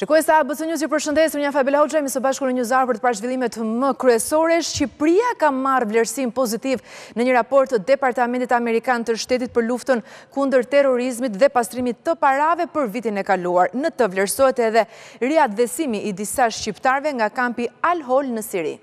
Shikues të ABC News ju përshëndes, unë jam Fabela Hoxha, jemi së bashku në News Hour për të parë zhvillimet më kryesore. Shqipëria ka marrë vlerësim pozitiv në një raport të Departamentit Amerikan të Shtetit për luftën kundër terrorizmit dhe pastrimit të parave për vitin e kaluar. Në të vlerësohet edhe riatdhesimi i disa shqiptarëve nga kampi Al-Hol në Siri.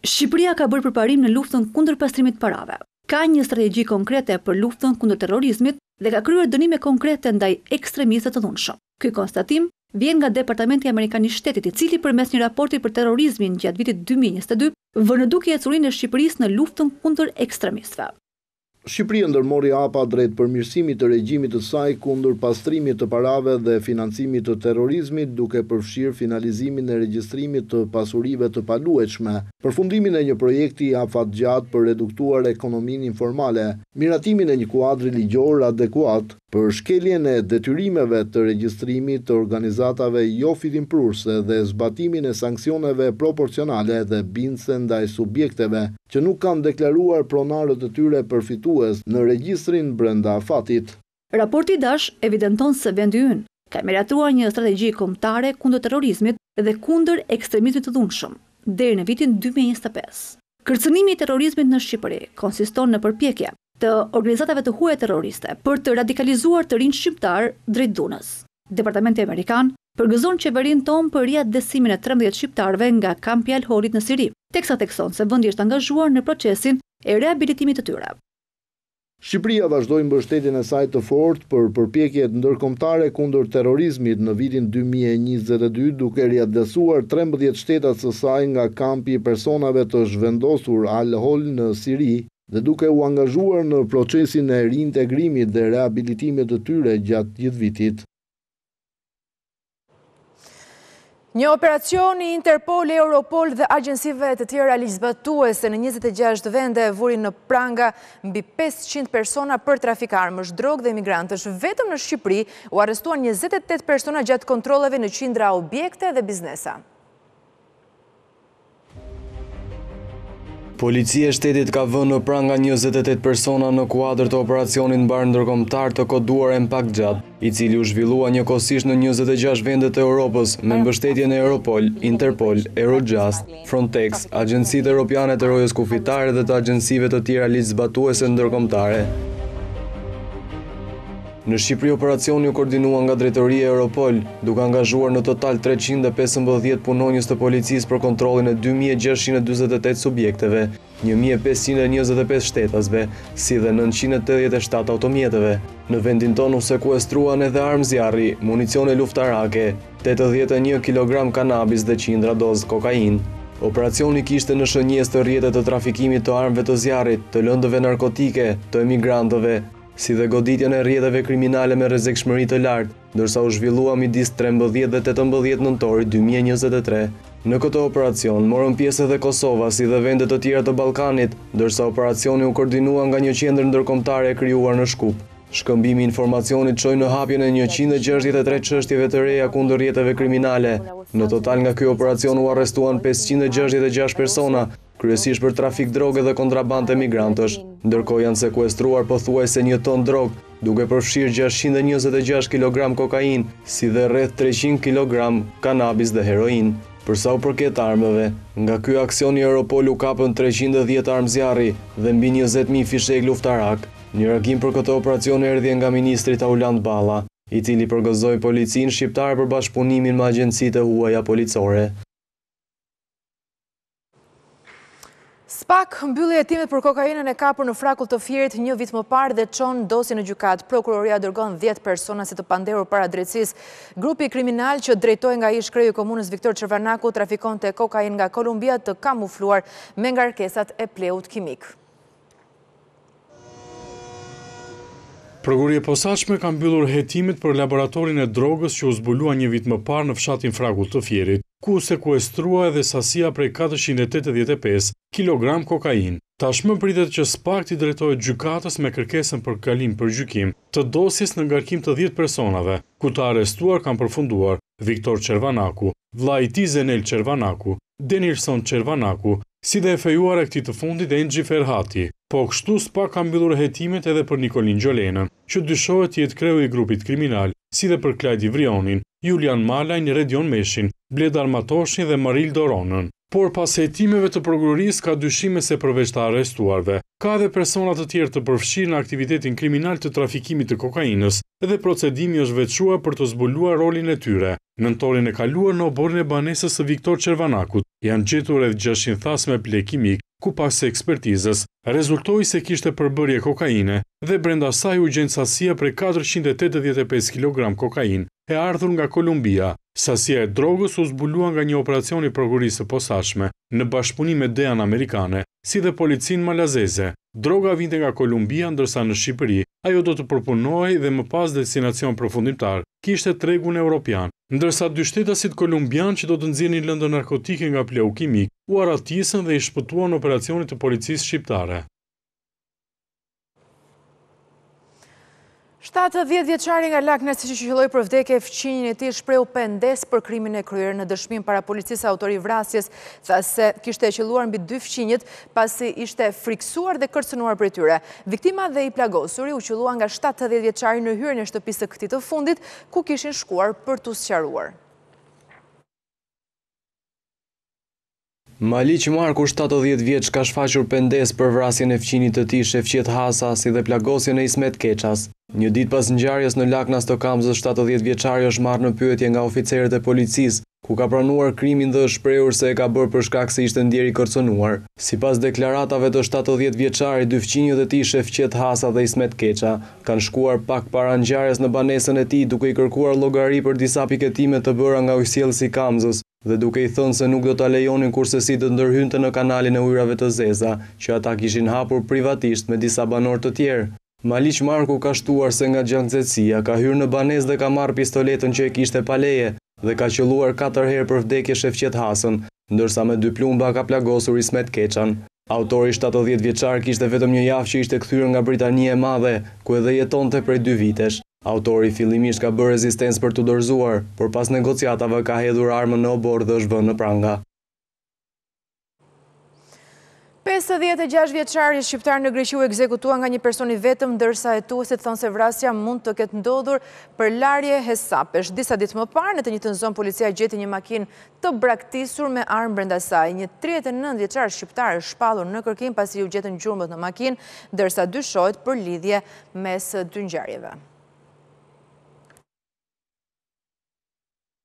Shqipëria ka bërë përparim në luftën kundër pastrimit të parave, ka një strategji konkrete për luftën kundër terrorizmit dhe ka kryer dënime konkrete ndaj ekstremistëve të dhunshëm. Ky konstatim vjen nga Departamenti Amerikan i Shtetit, i cili përmes një raporti për terrorizmin gjatë vitit dy mijë e njëzet e dy, vë në dukje ecurinë e Shqipërisë në luftën kundër ekstremistëve. Shqipëria ndërmori hapa drejt përmirësimit të regjimit të saj kundër pastrimit të parave dhe financimit të terrorizmit, duke përfshirë finalizimin e regjistrimit të pasurive të paluajtshme, përfundimin e një projekti afatgjatë për reduktuar ekonominë informale, miratimin e një kuadri ligjor adekuat, për shkeljen e detyrimeve të regjistrimit të organizatave jofitimprurëse dhe zbatimin e sanksioneve proporcionale dhe bindëse ndaj subjekteve që nuk kanë deklaruar pronarët e tyre përfitues në regjistrin brenda afatit. Raporti i DASH evidenton se vendi ynë, ka miratuar një strategji kombëtare kundër terrorizmit dhe kundër ekstremizmit të dhunshëm deri në vitin dy mijë e njëzet e pesë. Kërcënimi i terrorizmit në Shqipëri konsiston në përpjekje të organizatave të huaja terroriste për të radikalizuar të rinjtë shqiptarë drejt dhunës. Departamenti amerikan përgëzon qeverinë tonë për riatdhesimin e trembëdhjetë shqiptarëve nga kampi i Al-Holit në Siri, teksa thekson se vendi është angazhuar në procesin e rehabilitimit të tyre. Shqipëria vazhdoi mbështetjen e saj të fortë për përpjekjet ndërkombëtare kundër terrorizmit në vitin dy mijë e njëzet e dy duke riatdhesuar trembëdhjetë shtetas të saj nga kampi i personave të zhvendosur Al-Hol në Siri dhe duke u angazhuar në procesin e riintegrimit dhe rehabilitimit të tyre gjatë gjithë vitit. Një operacion i Interpol, Europol dhe agjencive të tjera ligjzbatuese në 26 vende vuri në pranga mbi 500 persona për trafik armësh, droge dhe migrantësh. Vetëm në Shqipëri u arrestuan 28 persona gjatë kontrolleve në qindra objekte dhe biznese. Policia e Shtetit ka vënë në pranga njëzet e tetë persona në kuadër të operacionit mbarë ndërkombëtar të koduar EMPACT JAD, i cili u zhvillua njëkohësisht në njëzet e gjashtë vende të Europës me mbështetjen e Europol, Interpol, Eurojust, Frontex, Agjencisë Europiane të Rojës Kufitare dhe të agjencive të tjera ligjzbatuese ndërkombëtare. Në Shqipëri operacioni u koordinua nga Drejtoria Europol, duke angazhuar në total treqind e pesëmbëdhjetë punonjës të policisë për kontrollin e dy mijë e gjashtëqind e dyzet e tetë subjekteve, një mijë e pesëqind e njëzet e pesë shtetasve, si dhe nëntëqind e tetëdhjetë e shtatë automjeteve. Në vendin tonë u sekuestruan edhe armë zjarri, municione luftarake, tetëdhjetë e një kilogramë kanabis dhe qindra doza kokainë. Operacioni kishte në shënjestër rrjete të trafikimit të armëve të zjarrit, të lëndëve narkotike, të emigrantëve, si dhe goditjen e rrjeteve kriminale me rrezikshmëri të lartë, ndërsa u zhvillua midis trembëdhjetë dhe tetëmbëdhjetë nëntorit dy mijë e njëzet e tre. Në këtë operacion morën pjesë edhe Kosova si dhe vende të tjera të Ballkanit, ndërsa operacioni u koordinua nga një qendër ndërkombëtare e krijuar në Shkup. Shkëmbimi i informacionit çoi në hapjen e njëqind e gjashtëdhjetë e tre çështjeve të reja kundër rrjeteve kriminale. Në total nga ky operacion u arrestuan pesëqind e gjashtëdhjetë e gjashtë persona, kryesisht për trafik droge dhe kontrabandë emigrantësh, ndërkohë janë sekuestruar pothuajse një ton drogë, duke përfshirë gjashtëqind e njëzet e gjashtë kilogramë kokainë, si dhe rreth treqind kilogramë kanabis dhe heroinë. Përsa u përket armëve, nga ky aksion i Europol u kapën treqind e dhjetë armë zjarri dhe mbi njëzet mijë fishekë luftarakë. Një reagim për këtë operacion erdhi edhe nga ministri Taulant Balla, i cili përgëzoi policinë shqiptare për bashkëpunimin me agjencitë e huaja policore. Spak mbylli hetimet për kokainën e kapur në Frakull të Fierit një vit më parë dhe çon dosjen në gjykatë. Prokuroria dërgon 10 persona si të pandehur para drejtësisë. Grupi kriminal që drejtohej nga ish-kreu i komunës Viktor Çervanaku trafikonte kokainë nga Kolumbia të kamufluar me ngarkesat e plehut kimik. Prokuroria e posaçme ka mbyllur hetimet për laboratorin e drogës që u zbulua një vit më parë në fshatin Frakull të Fierit, ku u sekuestrua edhe sasia prej katërqind e tetëdhjetë e pesë kilogramë kokainë. Tashmë pritet që spak t'i drejtohet gjykatës me kërkesën për kalim për gjykim të dosjes në ngarkim të dhjetë personave, ku të arrestuar kanë përfunduar Viktor Çervanaku, vëllai i tij Zenel Çervanaku, Denirson Çervanaku, si dhe e fejuara e këtij të fundit Enxhi Ferhati. Po kështu spak ka mbyllur hetimet edhe për Nikolin Gjolenën, që dyshohet të jetë kreu i grupit kriminal, si dhe për Klajdi Vrionin, Julian Malajn, Redion Meshin, Bledar Matoshin dhe Maril Doronën. Por pas hetimeve të prokurorisë ka dyshime se përveç të arrestuarve, ka edhe persona të tjerë të përfshirë në aktivitetin kriminal të trafikimit të kokainës dhe procedimi është veçuar për të zbuluar rolin e tyre. Nëntorin e kaluar në oborrin e banesës së Viktor Çervanakut janë gjetur rreth gjashtëqind thasë me pleh kimik, ku pas ekspertizës, rezultoi se kishte përbërje kokaine dhe brenda saj u gjend sasia prej katërqind e tetëdhjetë e pesë kilogramë kokainë e ardhur nga Kolumbia. Sasia e drogës u zbulua nga një operacion i Prokurorisë së Posaçme, në bashkëpunim me DEA-në amerikane. si dhe policinë malazeze. Droga vinte nga Kolumbia ndërsa në Shqipëri ajo do të përpunohej dhe më pas destinacion përfundimtar kishte tregun europian. Ndërsa dy shtetasit kolumbianë që do të nxirrnin lëndën narkotike nga plehu kimik u arratisën dhe i shpëtuan operacionit të policisë shqiptare. Shtatëdhjetë vjeçari nga Laknasi që qëlloi për vdekje fqinjin e tij shprehu pendesë për krimin e kryer. Në dëshminë para policisë autori i vrasjes tha se kishte qëlluar mbi dy fqinjët pasi ishte frikësuar dhe kërcënuar prej tyre. Viktima dhe i plagosuri u qëlluan nga shtatëdhjetë vjeçari në hyrjen e shtëpisë së këtij të fundit, ku kishin shkuar për t'u sqaruar. Maliq Marku shtatëdhjetë vjeç ka shfaqur pendesë për vrasjen e fqinjit të tij Shefqet Hasa si dhe plagosjen e Ismet Keças. Një ditë pas ngjarjes në Laknas të Kamzës shtatëdhjetë vjeçari është marrë në pyetje nga oficerët e policisë ku ka pranuar krimin dhe është shprehur se e ka bërë për shkak se ishte ndjerë i kërcënuar. Sipas deklaratave të shtatëdhjetë vjeçarit dy fqinjët e tij Shefqet Hasa dhe Ismet Keça kanë shkuar pak para ngjarjes në banesën e tij duke i kërkuar llogari për disa piketime të bëra nga ujësjellësi i Kamzës dhe duke i thënë se nuk do ta lejonin kurrsesi të ndërhynte në kanalin e ujërave të zeza, që ata kishin hapur privatisht me disa banorë të tjerë. Maliq Marku ka shtuar se nga gjaknxehtësia ka hyrë në banesë dhe ka marrë pistoletën që e kishte pa leje dhe ka qëlluar katër herë për vdekje Shefqet Hasën, ndërsa me dy plumba ka plagosur Ismet Keçan. Autori shtatëdhjetë vjeçar kishte vetëm një javë që ishte kthyer nga Britania e Madhe, ku edhe jetonte prej dy vitesh. Autori fillimisht ka bërë rezistencë për t'u dorëzuar, por pas negociatave ka hedhur armën në oborr dhe është vënë në pranga. Pesëdhjetë e gjashtë vjeçari shqiptar në Greqi u ekzekutua nga një person i vetëm, ndërsa hetuesit thonë se vrasja mund të ketë ndodhur për larje hesapesh. Disa ditë më parë, në të njëjtën zonë policia gjeti një makinë të braktisur me armë brenda saj. Një tridhjetë e nëntë vjeçar shqiptar është shpallur në kërkim pasi iu gjetën gjurmët në makinë, ndërsa dyshohet për lidhje mes dy ngjarjeve.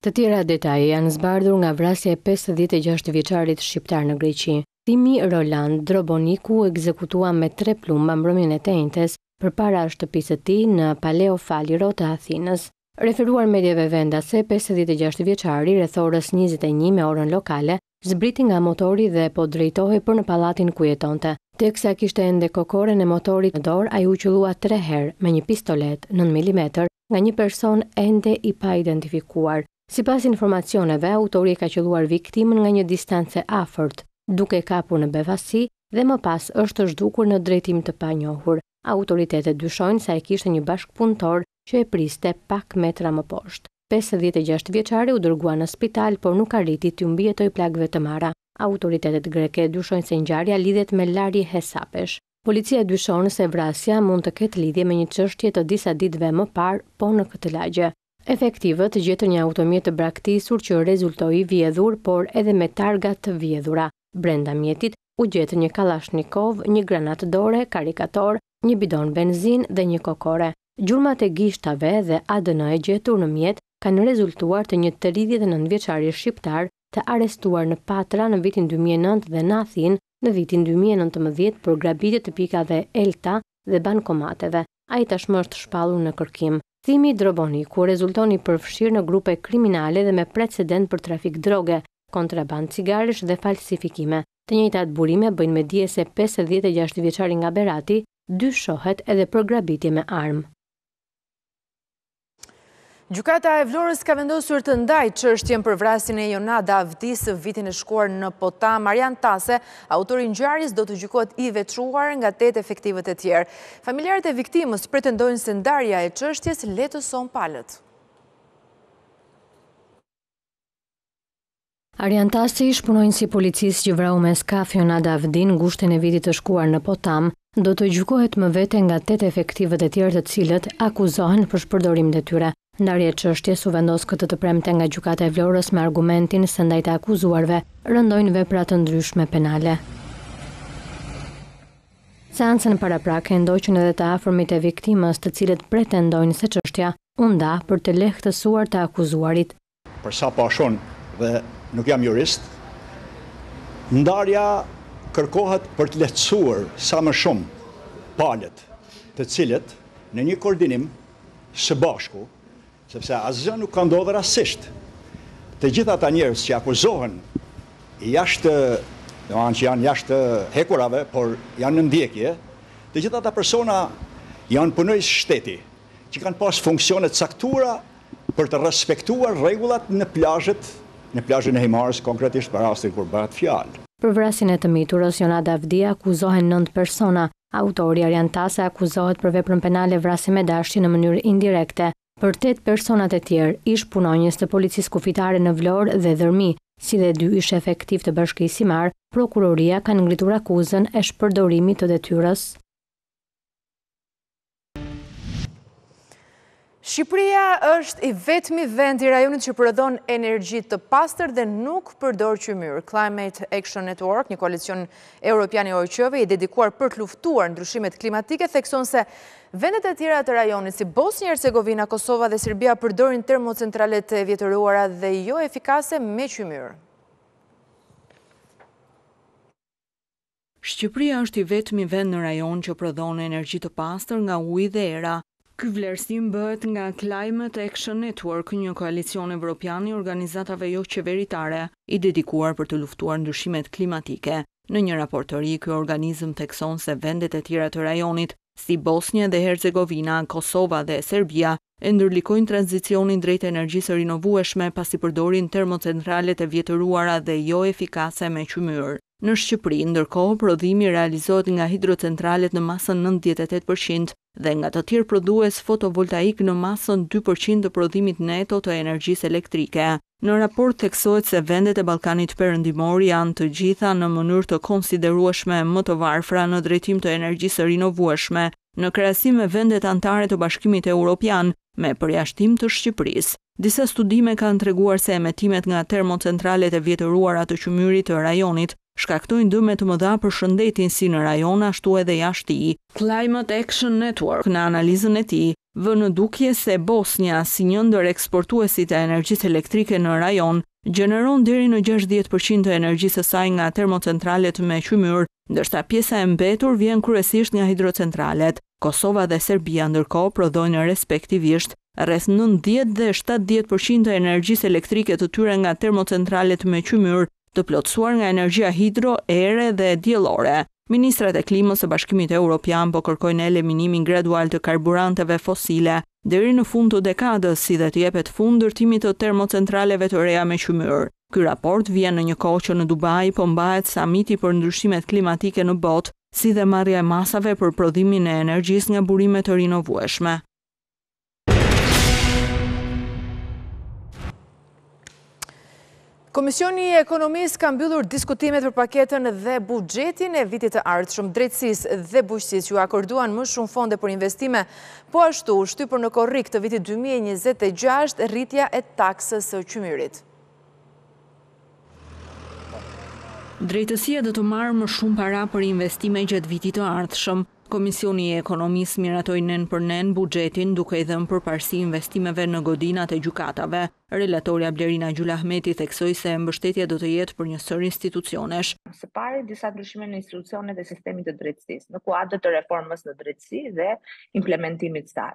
Të tjera detaje janë zbardhur nga vrasja e pesëdhjetë e gjashtë vjeçarit shqiptar në Greqi. Timi Roland Drobonik u ekzekutua me tre plumba mbrëmjen e të enjtes përpara shtëpisë së tij në Paleo Faliro të Athinës. Referuar mediave vendase, pesëdhjetë e gjashtë vjeçari rreth orës njëzet e një me orën lokale zbriti nga motori dhe po drejtohej për në pallatin ku jetonte. Teksa kishte ende kokoren e motorit në dorë ai u qëllua tre herë me një pistoletë nëntë milimetër nga një person ende i paidentifikuar. Sipas informacioneve, autori e ka qëlluar viktimën nga një distancë e afërt, duke e kapur në befasi dhe më pas është zhdukur në drejtim të panjohur. Autoritetet dyshojnë se ai kishte një bashkëpunëtor që e priste pak metra më poshtë. Pesëdhjetë e gjashtë vjeçari u dërgua në spital, por nuk arriti t'u mbijetojë plagëve të marra. Autoritetet greke dyshojnë se ngjarja lidhet me larje hesapesh. Policia dyshon se vrasja mund të ketë lidhje me një çështje të disa ditëve më parë po në këtë lagje. Efektivët gjetën një automjet të braktisur që rezultoi i vjedhur, por edhe me targa të vjedhura. Brenda mjetit u gjetën një kallashnikov, një granatë dore, karikator, një bidon benzinë dhe një kokore. Gjurmat e gishtave dhe ADN e gjetur në mjet kanë rezultuar të një tridhjetë e nëntë vjeçari shqiptar të arrestuar në Patra në vitin dy mijë e nëntë dhe në Athinë në vitin dy mijë e nëntëmbëdhjetë për grabitje të pikave ELTA dhe bankomateve. Ai tashmë është shpallur në kërkim. Thimi Droboniku rezulton i përfshirë në grupe kriminale dhe me precedent për trafik droge, kontrabandë cigaresh dhe falsifikime. Të njëjtat burime bëjnë me dije se pesëdhjetë e gjashtë vjeçari nga Berati dyshohet edhe për grabitje me armë. Gjykata e Vlorës ka vendosur të ndajë çështjen për vrasjen e Jonada Avdisë vitin e shkuar në Potam. Arjan Tase, autori i ngjarjes, do të gjykohet i veçuar nga tetë efektivët e tjerë. Familjarët e viktimës pretendojnë se ndarja e çështjes lehtëson palët. Arjan Tase, ish-punonjës i policisë që vrau me skaf Jonada Avdinë gushtin e vitit të shkuar në Potam, do të gjykohet më vete nga tetë efektivët e tjerë të cilët akuzohen për shpërdorim detyre. Ndarja e çështjes u vendos këtë të premte nga Gjykata e Vlorës me argumentin se ndaj të akuzuarve rëndojnë vepra të ndryshme penale. Seancën paraprake e ndoqën edhe të afërmit e viktimës të cilët pretendojnë se çështja u nda për të lehtësuar të akuzuarit. Për sa pashë unë dhe nuk jam jurist, ndarja kërkohet për të lehtësuar sa më shumë palët, të cilët në një koordinim së bashku, sepse asgjë nuk ka ndodhë rastësisht, të gjithë ata njerëz që akuzohen jashtë, domethënë që janë jashtë hekurave, por janë në ndjekje, të gjithë ata persona janë punonjës shteti, që kanë pasë funksione të caktuara për të respektuar rregullat në plazhet, në plazhin e Himarës konkretisht për rastin kur bëhet fjalë. Për vrasjen e të miturës, Jonada Avdia, akuzohen nëntë persona. Autori, Arjan Tase, akuzohet për veprën penale vrasje me dashje në mënyrë indirekte. Për tetë personat e tjerë, ish-punonjës të Policisë Kufitare në Vlorë dhe Dhërmi, si dhe dy ish-efektivë të Bashkisë Himarë, prokuroria ka ngritur akuzën e shpërdorimit të detyrës. Shqipëria është i vetmi vend i rajonit që prodhon energji të pastër dhe nuk përdor qymyr. Climate Action Network, një koalicion europian i OJQ-ve i dedikuar për të luftuar ndryshimet klimatike, thekson se vendet e tjera të rajonit si Bosnjë-Hercegovina, Kosova dhe Serbia përdorin termocentralet e vjetruara dhe jo efikase me qymyr. Shqipëria është i vetmi vend në rajon që prodhon energji të pastër nga uji dhe era. Ky vlerësim bëhet nga Climate Action Network, një koalicion evropian i organizatave joqeveritare i dedikuar për të luftuar ndryshimet klimatike. Në një raport të ri, ky organizëm thekson se vendet e tjera të rajonit, si Bosnje dhe Hercegovina, Kosova dhe Serbia, e ndërlikojnë tranzicionin drejt energjisë së rinovueshme pasi përdorin termocentralet e vjetruara dhe joefikase me qymyr. Në Shqipëri, ndërkohë, prodhimi realizohet nga hidrocentralet në masën nëntëdhjetë e tetë për qind dhe nga të tjerë prodhues fotovoltaikë në masën dy për qind të prodhimit neto të energjisë elektrike. Në raport theksohet se vendet e Ballkanit Perëndimor janë të gjitha në mënyrë të konsiderueshme më të varfra në drejtim të energjisë së rinovueshme, në krahasim me vendet anëtare të Bashkimit Europian, me përjashtim të Shqipërisë. Disa studime kanë treguar se emetimet nga termocentralet e vjetruara të qymyrit të rajonit shkaktojnë dëme të mëdha për shëndetin si në rajon ashtu edhe jashtë tij. Climate Action Network në analizën e tij vë në dukje se Bosnja, si një ndër eksportuesit e energjisë elektrike në rajon, gjeneron deri në gjashtëdhjetë për qind të energjisë së saj nga termocentralet me qymyr, ndërsa pjesa e mbetur vjen kryesisht nga hidrocentralet. Kosova dhe Serbia ndërkohë prodhojnë respektivisht rreth nëntëdhjetë dhe shtatëdhjetë për qind të energjisë elektrike të tyre nga termocentralet me qymyr, të plotësuar nga energjia hidro, ere dhe diellore. Ministrat e Klimës së Bashkimit Europian po kërkojnë eliminimin gradual të karburanteve fosile deri në fund të dekadës, si dhe të jepet fund ndërtimit të termocentraleve të reja me qymyr. Ky raport vjen në një kohë që në Dubai po mbahet samiti për ndryshimet klimatike në botë, si dhe marrja e masave për prodhimin e energjisë nga burime të rinovueshme. Komisioni i Ekonomisë ka mbyllur diskutimet për paketën dhe buxhetin e vitit të ardhshëm. Drejtësisë dhe bujqësisë iu akorduan më shumë fonde për investime, po ashtu u shty për në korrik të vitit 2026 rritja e taksës së qymyrit. Drejtësia do të marrë më shumë para për investime gjatë vitit të ardhshëm. Komisioni i Ekonomisë miratoi nen për nen buxhetin duke i dhënë përparësi investimeve në godinat e gjykatave. Relatorja Blerina Gjylameti theksoi se mbështetja do të jetë për një sërë institucionesh. Së pari, disa ndryshime në institucionet e sistemit të drejtësisë, në kuadër të reformës në drejtësi dhe implementimit të saj.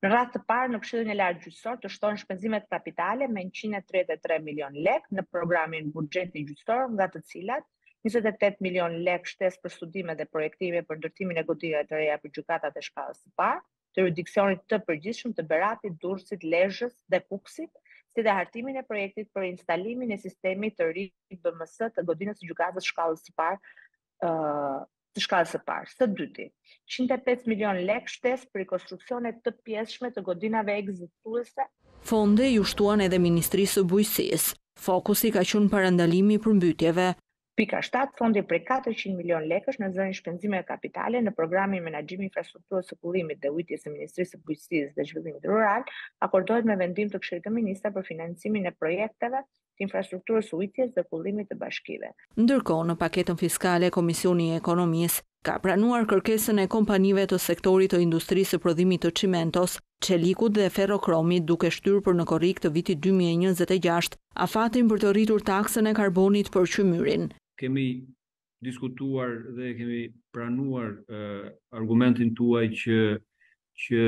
Në radhë të parë në Këshillin e Lartë Gjyqësor të shtohen shpenzimet kapitale me njëqind e tridhjetë e tre milionë lekë në programin Buxheti Gjyqësor, nga të cilat, njëzet e tetë milionë lekë shtesë për studime dhe projektime për ndërtimin e godinave të reja për gjykatat e shkallës së parë, të juridiksionit të përgjithshëm të Beratit, Durrësit, Lezhës dhe Kukësit, si dhe hartimin e projektit për instalimin e sistemit të ri BMS të godinës së gjykatës shkallës së parë, shkallës së parë. Së dyti, qind e pesë milionë lekë shtesë për rikonstruksione të pjesshme të godinave ekzistuese. Fonde iu shtuan edhe Ministrisë së Bujqësisë. Fokusi ka qenë parandalimi i përmbytjeve. Pika shtatë, Fondi prej katërqind milionë lekësh në zërin shpenzime kapitale në Programin Menaxhimi i Infrastrukturës së Kullimit dhe Ujitjes së Ministrisë së Bujqësisë dhe Zhvillimit Rural akordohet me vendim të Këshillit të Ministrave për financimin e projekteve të infrastrukturës së ujitjes dhe kullimit të bashkive. Ndërkohë, në paketën fiskale Komisioni i Ekonomisë ka pranuar kërkesën e kompanive të sektorit të industrisë së prodhimit të çimentos, çelikut dhe ferrokromit duke shtyrë për në korrik të vitit dy mijë e njëzet e gjashtë afatin për të rritur taksën e karbonit për qymyrin. Kemi diskutuar dhe kemi pranuar argumentin tuaj që që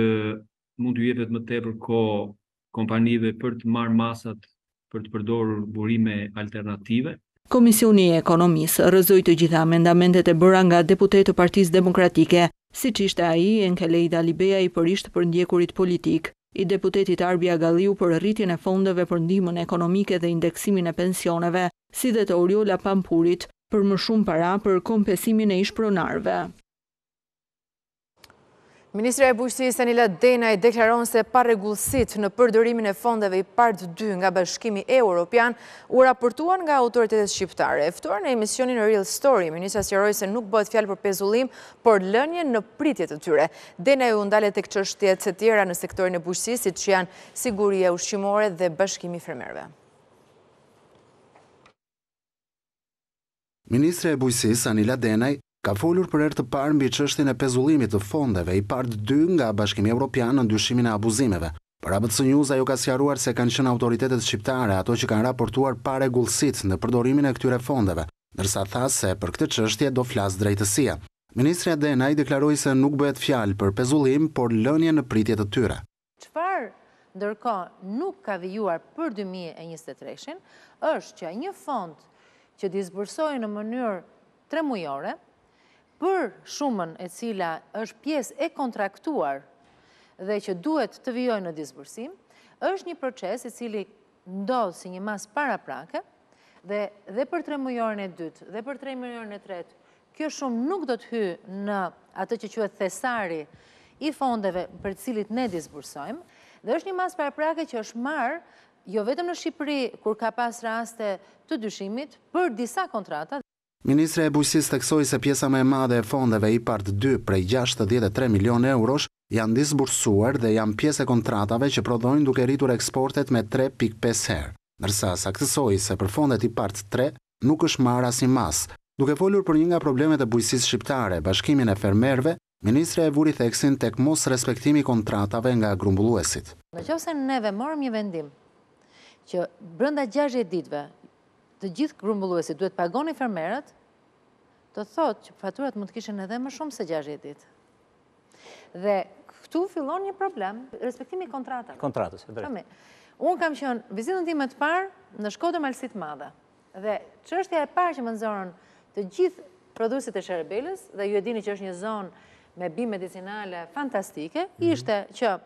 mund t'u jepet më tepër kohë kompanive për të marrë masat për të përdorur burime alternative. Komisioni i Ekonomisë rrëzoi të gjitha amendamentet e bëra nga deputetë të Partisë Demokratike, siç ishte ai i Enkelejd Alibeajt për ish të përndjekurit politikë, i deputetit Arbi Agalliu për rritjen e fondeve për ndihmën ekonomike dhe indeksimin e pensioneve, si dhe të Oriola Pampurit për më shumë para për kompesimin e ish-pronarëve. Ministrja e Bujqësisë Anila Denaj deklaron se parregullsitë në përdorimin e fondeve IPARD 2 nga Bashkimi Europian u raportuan nga autoritetet shqiptare. E ftuar në emisionin Real Story, ministrja sqaroi se nuk bëhet fjalë për pezullim, por lënien në pritje të tyre. Denaj u ndal edhe tek çështje të tjera në sektorin e bujqësisë, siç janë siguria ushqimore dhe bashkimi i fermerëve. Ministrja e Bujqësisë, Anila Denaj, ka folur për herë të parë mbi çështjen e pezullimit të fondeve IPARD dy nga Bashkimi Europian në dyshimin e abuzimeve. Për ABC News ajo ka sqaruar se kanë qenë autoritetet shqiptare ato që kanë raportuar parregullsitë në përdorimin e këtyre fondeve, ndërsa tha se për këtë çështje do flasë drejtësia. Ministrja Denaj deklaroi se nuk bëhet fjalë për pezullim, por lënie në pritje të tyre. Çfarë, ndërkohë, nuk ka vijuar për dy mijë e njëzet e tre-shin, është që një fond që disbursohej në mënyrë tremujore, për shumën, e cila është pjesë e kontraktuar dhe që duhet të vijojë në disbursim, është një proces i cili ndodh si një masë paraprake dhe dhe për tremujorin e dytë dhe për tremujorin e tretë kjo shumë nuk do të hyjë në atë që quhet thesari i fondeve për të cilit ne disbursojmë dhe është një masë paraprake që është marrë jo vetëm në Shqipëri kur ka pas raste të dyshimit për disa kontrata Ministrja e Bujqësisë theksoi se pjesa më e madhe e fondeve IPARD dy prej gjashtëdhjetë e tre milionë eurosh janë disbursuar dhe janë pjesë e kontratave që prodhojnë duke rritur eksportet me tre pikë pesë herë, ndërsa saktësoi se për fondet IPARD tre nuk është marrë asnjë masë. Duke folur për një nga problemet e bujqësisë shqiptare, bashkimin e fermerëve, Ministrja e vuri theksin tek mosrespektimi i kontratave nga grumbulluesit. Në qoftë se neve morëm një vendim që brenda gjashtëdhjetë ditëve të gjithë grumbulluesit duhet të pagonin fermerët, do të thotë që faturat mund të kishin edhe më shumë se gjashtëdhjetë ditë. Dhe këtu fillon një problem, respektimi i kontratave. Kontratës, e drejtë. Unë kam qenë, vizitën time të parë në Shkodër Malësi të Madhe. Dhe çështja e parë që më nxorën të gjithë prodhuesit e sherbelës, dhe ju e dini që është një zonë me bimë medicinale fantastike, mhm. ishte që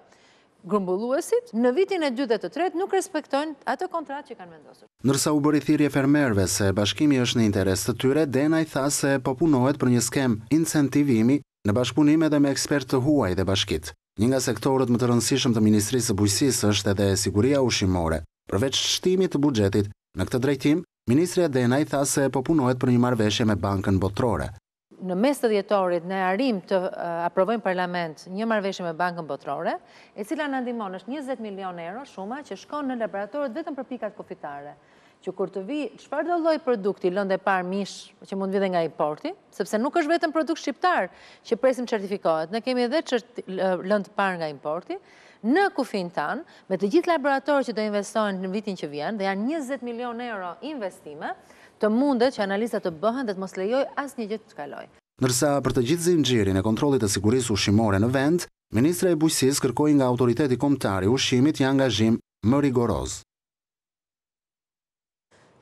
grumbulluesit në vitin e dytë dhe të tretë nuk respektojnë atë kontratë që kanë vendosur. Ndërsa u bëri thirrje fermerëve se bashkimi është në interes të tyre, Denaj tha se po punohet për një skemë incentivimi në bashkëpunim edhe me ekspertë të huaj dhe bashkitë. Një nga sektorët më të rëndësishëm të Ministrisë së Bujqësisë është edhe siguria ushqimore. Përveç shtimit të buxhetit, në këtë drejtim, ministrja Denaj tha se po punohet për një marrëveshje me Bankën Botërore. Në mes të dhjetorit ne arrijmë të aprovojmë në parlament një marrëveshje me Bankën Botërore, e cila na ndihmon, është njëzet milionë euro shuma që shkon në laboratorët vetëm për pikat kufitare, që kur të vijë çfarëdo lloj produkti, lëndë e parë, mish, që mund të vijë dhe nga importi, Sepse nuk është vetëm produkt shqiptar që presim certifikohet, ne kemi edhe lëndë të parë nga importi, në kufinjtë tanë, me të gjithë laboratorët që do investohen në vitin që vjen, dhe janë njëzet milionë euro investime, të mundet që analizat të bëhen dhe të mos lejojë asnjë gjë të kalojë. Ndërsa, për të gjithë zinxhirin e kontrollit të sigurisë ushqimore në vend, ministrja e Bujqësisë kërkoi nga Autoriteti Kombëtar i Ushqimit një angazhim më rigoroz.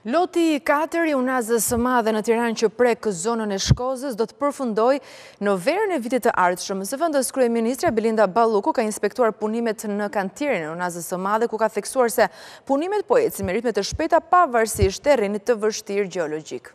Loti i katër i Unazës së Madhe në Tiranë që prek zonën e Shkozës do të përfundojë në verën e vitit të ardhshëm. Zëvendëskryeministrja Belinda Balluku ka inspektuar punimet në kantierin e Unazës së Madhe ku ka theksuar se punimet po ecin me ritme të shpejta pavarësisht terrenit të vështirë gjeologjik.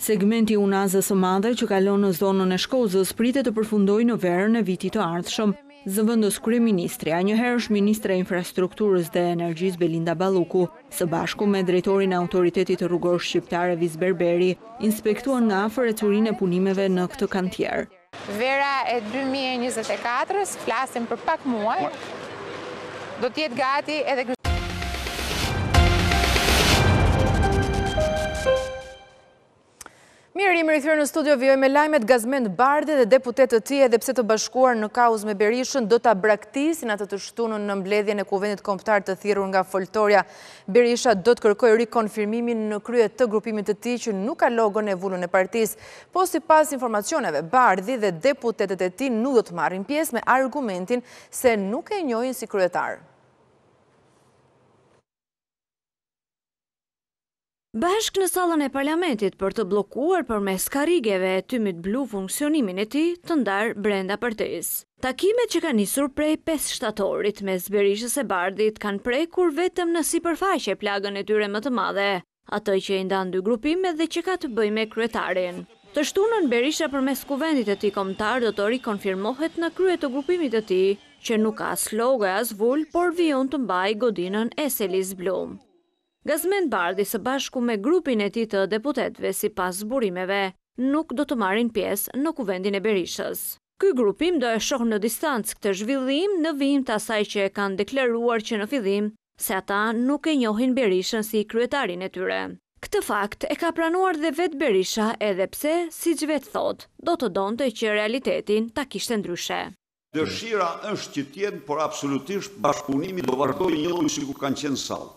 Segmenti i Unazës së Madhe që kalon në zonën e Shkozës pritet të përfundojë në verën e vitit të ardhshëm. Zëvendës kryeministrja, njëherësh ministrja e Infrastrukturës dhe Energjisë Belinda Balluku, së bashku me drejtorin e Autoritetit Rrugor Shqiptar Evis Berberi, inspektuan nga afër ecurinë e punimeve në këtë kantier. Vera e dy mijë e njëzet e katërs, flasim për pak muaj, do të jetë gati edhe ky Mirë, jemi rikthyer në studio, vijoj me lajmet Gazmend Bardhi dhe deputetë të tij edhe pse të bashkuar në kauzë me Berishën do ta braktisin atë të shtunën në mbledhjen e Kuvendit Kombëtar të thirrur nga foltorja. Berisha do të kërkojë rikonfirmimin në krye të grupimit të tij që nuk ka logon e vulën e partisë. Po sipas informacioneve, Bardhi dhe deputetët e tij nuk do të marrin pjesë me argumentin se nuk e njohin si kryetar. Bashkë në sallën e Parlamentit për të bllokuar përmes karrigeve e tymit blu funksionimin e tij të ndarë brenda partisë. Takimet që kanë nisur prej pesë shtatorit mes Berishës e Bardhit kanë prekur vetëm në sipërfaqe plagën e tyre më të madhe, atë që i ndan dy grupimet dhe që ka të bëjë me kryetarin. Të shtunën, Berisha përmes Kuvendit të tij Kombëtar do të rikonfirmohet në krye të grupimit të tij, që nuk ka as logë e as vulë, por vijon të mbajë godinën e selisë blu. Gazmend Bardhi së bashku me grupin e tij të deputetëve sipas burimeve, nuk do të marrin pjesë në Kuvendin e Berishës. Ky grupim do e shohë në distancë këtë zhvillim në vijim të asaj që e kanë deklaruar që në fillim se ata nuk e njohin Berishën si kryetarin e tyre. Këtë fakt e ka pranuar dhe vetë Berisha edhe pse, siç vetë thotë, do të donte që realitetin ta kishte ndryshe. Dëshira është që të jenë, por absolutisht bashkëpunimi do vazhdojë njëlloj sikur të kenë qenë sallë.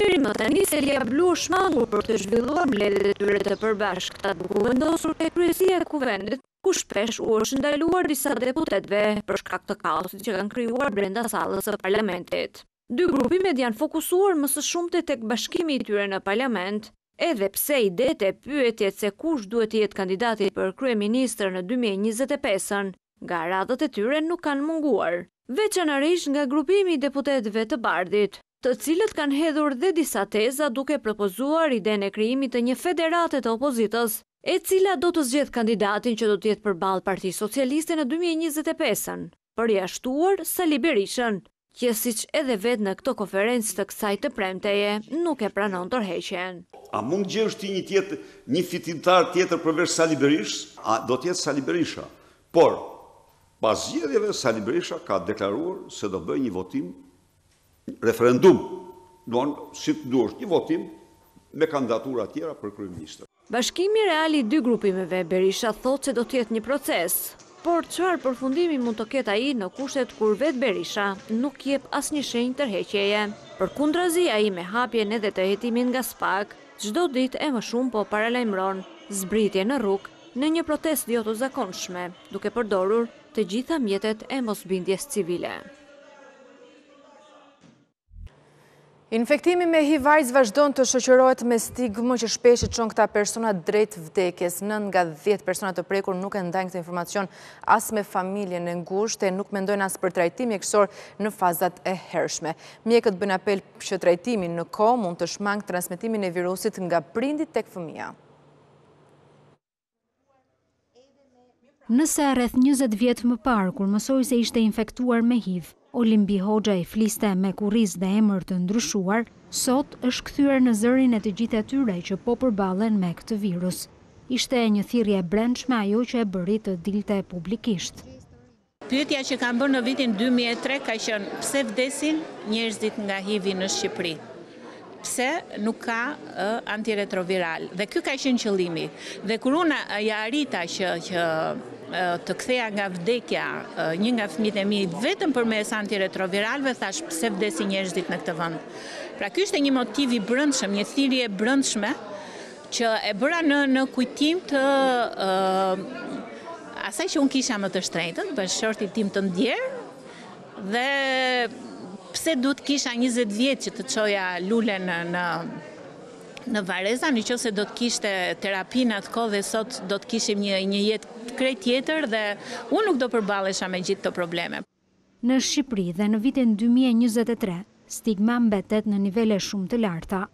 Deri më tani selia blu është shmangur për të zhvilluar mbledhjet e tyre të përbashkëta duke u vendosur tek Kryesia e Kuvendit ku shpesh u është ndaluar disa deputetëve për shkak të kaosit që kanë krijuar brenda sallës së parlamentit. Dy grupimet janë fokusuar më së shumti tek bashkimi i tyre në parlament, edhe pse idetë e pyetjet se kush duhet të jetë kandidati për kryeministër në dy mijë e njëzet e pesën nga radhët e tyre nuk kanë munguar, veçanërisht nga grupimi i deputetëve të Bardhit, të cilët kanë hedhur dhe disa teza duke propozuar idenë e krijimit të një federate të opozitës e cila do të zgjedhë kandidatin që do të jetë përballë Partisë Socialiste në dy mijë e njëzet e pesën, përjashtuar Sali Berishën, që siç edhe vetë në këto konferencë të kësaj të premteje nuk e pranon tërheqjen. A mund gjesh ti një tjetër, një fitimtar tjetër përveç Sali Berishës? A do të jetë Sali Berisha? Por, pas zgjedhjeve Sali Berisha ka deklaruar se do bëjë një votim Referendum, thuaj si të duash, një votim me kandidatura tjera për kryeministër. Bashkimi real i dy grupimeve, Berisha thotë se do të jetë një proces. Por çfarë përfundimi mund të ketë ai në kushtet kur vetë Berisha nuk jep asnjë shenjë tërheqjeje. Përkundrazi ai me hapjen edhe të hetimit nga spak, çdo ditë e më shumë po paralajmëron zbritje në rrugë në një protestë jo të zakonshme, duke përdorur të gjitha mjetet e mosbindjes civile. Infektimi me HIV AIDS vazhdon të shoqërohet me stigmë që shpesh i çon këta persona drejt vdekjes. Nëntë nga 10 persona të prekur nuk e ndajnë këtë informacion as me familjen e ngushtë e nuk mendojnë as për trajtim mjekësor në fazat e hershme. Mjekët bëjnë apel që trajtimi në kohë mund të shmangë transmetimin e virusit nga prindi tek fëmija. Nëse rreth njëzet vjet më parë kur mësoi se ishte infektuar me hiv, Olimbi Hoxhaj fliste me kurriz dhe emër të ndryshuar, sot është kthyer në zërin e të gjithë atyre që po përballen me këtë virus. Ishte një thirrje e brendshme ajo që e bëri të dilte publikisht. Pyetja që kam bërë në vitin dy mijë e tre ka qenë pse vdesin njerëzit nga HIV-i në Shqipëri? Pse nuk ka antiretroviral? Dhe ky ka qenë qëllimi. Dhe kur unë ia arrita që që të ktheja nga vdekja një nga fëmijët e mi vetëm përmes antiretroviralëve, thashë pse vdesin njerëzit në këtë vend. Pra ky ishte një motiv i brendshëm, një thirrje e brendshme Që e bëra në në kujtim të asaj që unë kisha më të shtrenjtën, bashkëshortit tim të ndjerë, dhe pse duhet të kisha 20 vjet që të çoja lule në, në, në varreza, në qoftë se do të kishte terapi në atë kohë dhe sot do të kishim një, një jetë krejt tjetër dhe unë nuk do përballesha me gjithë këto probleme. Në Shqipëri dhe në vitin 2023, stigma mbetet në nivele shumë të larta.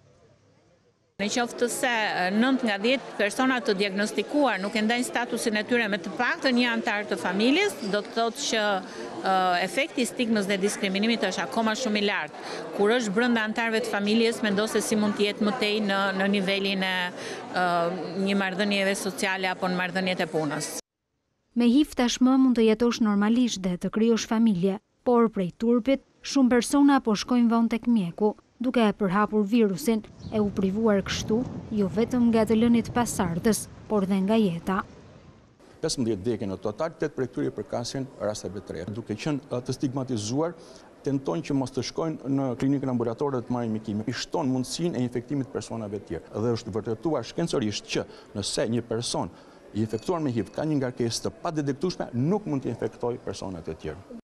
Në qoftë se nëntë nga dhjetë persona të diagnostikuar nuk e ndajnë statusin e tyre me të paktën një anëtar të familjes, do të thotë që efekti i stigmës dhe diskriminimit është akoma shumë i lartë. Kur është brenda anëtarëve të familjes, mendo se si mund të jetë më tej në në nivelin e një marrëdhënieve sociale apo në marrëdhëniet e punës. Me hiv tashmë mund të jetosh normalisht dhe të krijosh familje, por prej turpit, shumë persona po shkojnë vonë tek mjeku, duke e përhapur virusin, e u privuar kështu, jo vetëm nga të lënit pasardhës, por dhe nga jeta. Pesëmbëdhjetë vdekje në total, tetë prej këtyre i përkasin rasteve të reja. Duke qenë të stigmatizuar, tentojnë që mos të shkojnë në klinikën ambulatore dhe të marrin mjekimin. I shton mundësinë e infektimit të personave të tjerë. Dhe është vërtetuar shkencërisht që nëse një person i infektuar me hiv ka një ngarkesë të padetektueshme nuk mund të infektojë personat e tjerë.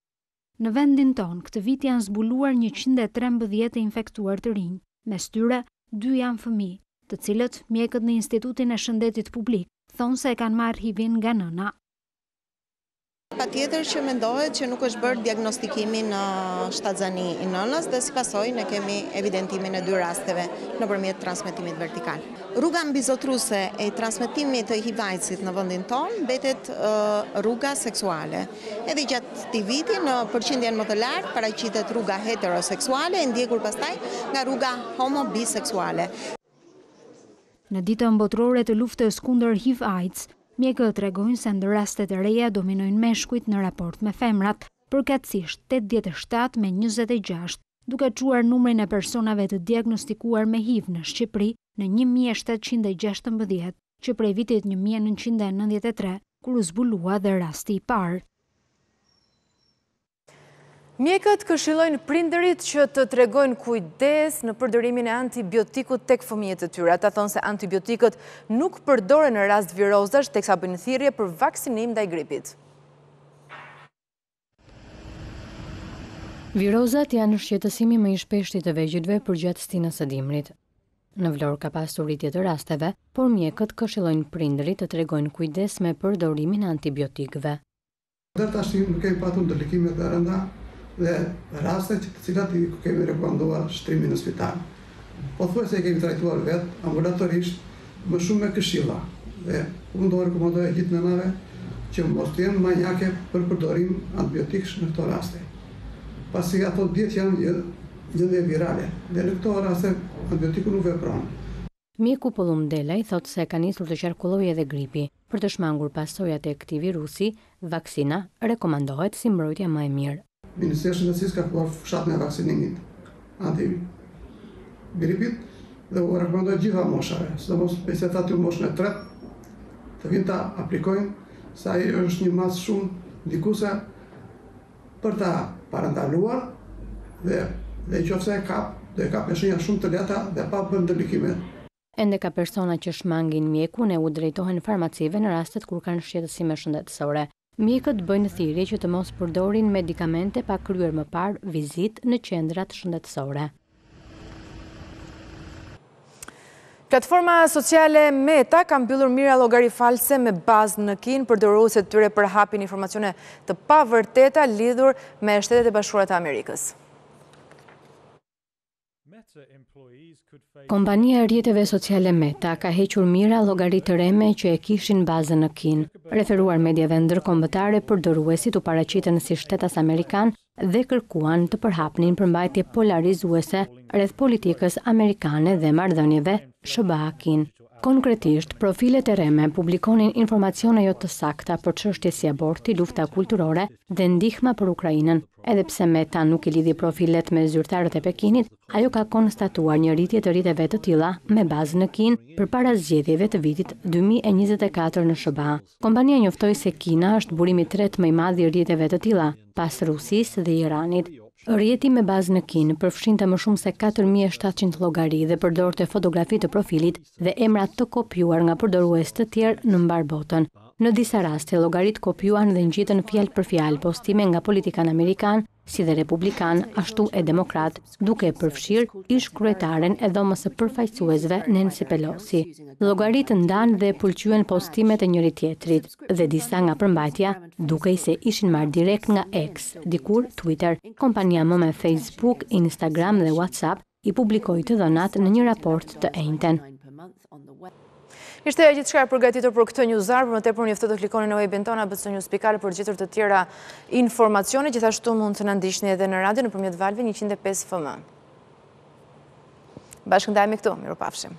Në vendin tonë, këtë vit janë zbuluar njëqind e trembëdhjetë të infektuar të rinj, mes tyre, dy janë fëmijë, të cilët, mjekët në Institutin e Shëndetit Publik, thonë se e kanë marrë HIV-in nga nëna. Patjetër që mendohet që nuk është bërë diagnostikimi në shtatzani i nënës dhe si pasojë ne kemi evidentimin e dy rasteve nëpërmjet transmetimit vertikal. Rruga mbizotëruse e transmetimit të HIV-AIDS-it në vendin tonë mbetet rruga seksuale. Edhe gjatë këtij viti në përqindjen më të lartë paraqitet rruga heteroseksuale e ndjekur pastaj nga rruga homo-biseksuale. Në Ditën Botërore të Luftës kundër HIV-AIDS, mjekët tregojnë se ndër rastet e reja dominojnë meshkujt në raport me femrat, përkatësisht tetëdhjetë e shtatë me njëzet e gjashtë, duke çuar numrin e personave të diagnostikuar me hiv në Shqipëri në një mijë e shtatëqind e gjashtëmbëdhjetë që prej vitit një mijë e nëntëqind e nëntëdhjetë e tre, kur u zbulua dhe rasti i parë. Mjekët këshillojnë prindërit që të tregojnë kujdes në përdorimin e antibiotikut tek fëmijët e tyre. Ata thonë se antibiotikët nuk përdoren në rast virozash teksa bëjnë thirrje për vaksinim ndaj gripit. Virozat janë shqetësimi më i shpeshtë i të vegjëlve përgjatë stinës së dimrit. Në Vlorë ka pasur rritje të rasteve, por mjekët këshillojnë prindërit të tregojnë kujdes me përdorimin e antibiotikëve. Deri tashmë nuk kemi patur ndërlikime të rënda dhe raste që të cilat i kemi rekomanduar shtrimin në spital. Pothuajse i kemi trajtuar vetë, ambulatorisht, më shumë me këshilla dhe unë do u rekomandoja gjithë nënave që mos të jenë manjake për përdorim antibiotikësh në këto raste. Pasi ato dihet janë një gjendje virale dhe në këto raste antibiotiku nuk vepron. Mjeku Pëllumb Delaj thotë se ka nisur të qarkullojë edhe gripi. Për të shmangur pasojat e këtij virusi, vaksina rekomandohet si mbrojtja më e mirë. Ministria e Shëndetësisë ka filluar fushatën e vaksinimit antigripit dhe u rekomandoj gjitha moshave, sidomos pediatrike dhe moshën e tretë, të vinë ta aplikojnë se ajo është një masë shumë ndikuese. për ta parandaluar dhe dhe në qoftë se e kap do e kap me shenja shumë të lehta dhe pa bërë ndërlikime. Ende ka persona që shmangin mjekun e u drejtohen farmacive në rastet kur kanë shqetësime shëndetësore. Mjekët bëjnë thirrje që të mos përdorin medikamente pa kryer më parë vizitë në qendrat shëndetësore. Platforma sociale Meta ka mbyllur mijëra llogari false me bazë në Kinë përdoruesit e tyre përhapin informacione të pavërteta lidhur me Shtetet e Bashkuara të Amerikës. Kompania e rrjeteve sociale Meta ka hequr mijëra llogari të rreme që e kishin bazën në Kinë. Referuar mediave ndërkombëtare, përdoruesit u paraqitën si shtetas amerikanë dhe kërkuan të përhapnin përmbajtje polarizuese rreth politikës amerikane dhe marrëdhënieve SHBA-Kinë. Konkretisht, profilet e rreme publikonin informacione jo të sakta për çështje si aborti, lufta kulturore dhe ndihma për Ukrainën. Edhe pse Meta nuk i lidhi profilet me zyrtarët e Pekinit, ajo ka konstatuar një rritje të rrjeteve të tilla me bazë në Kinë përpara zgjedhjeve të vitit dy mijë e njëzet e katër në SHBA. Kompania njoftoi se Kina është burimi i tretë më i madh i rrjeteve të tilla, Pas Rusisë dhe Iranit, rrjeti me bazë në Kinë përfshinte më shumë se katër mijë e shtatëqind llogari dhe përdorte fotografi të profilit dhe emra të kopjuar nga përdorues të tjerë në mbarë botën. Në disa raste, llogaritë kopjuan dhe ngjitën fjalë për fjalë postime nga politikanë amerikanë, si dhe republikanë, ashtu e demokratë. duke përfshirë ish-kryetaren e Dhomës së Përfaqësuesve Nancy Pelosi. Llogaritë ndanë dhe pëlqyen postimet e njëri-tjetrit dhe disa nga përmbajtja dukej se ishin marrë direkt nga X, dikur Twitter. Kompania mëmë e Facebook, Instagram dhe WhatsApp i publikoi të dhënat në një raport të enjten. Ishte gjithçka e përgatitur për këtë News Hour, për më tepër ju ftoj të klikoni në webin tonë ABC News pikë al për gjithë të tjerat informacione, gjithashtu mund të na ndiqni edhe në radio nëpërmjet valëve 105 FM. Bashkë ndahemi këtu, mirupafshim.